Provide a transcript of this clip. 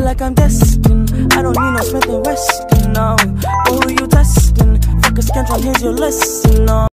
feel like I'm destined. I don't need no Smith and Wesson, no. But who you testing? Fuck a scantron, here's your lesson, no.